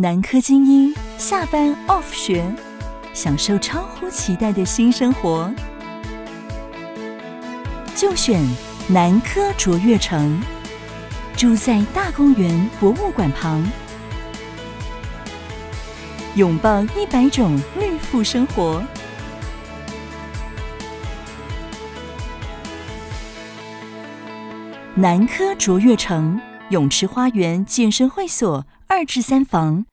南科精英下班 off 学，享受超乎期待的新生活，就选南科卓越城，住在大公园博物馆旁，拥抱一百种绿富生活。南科卓越城泳池花园健身会所二至三房。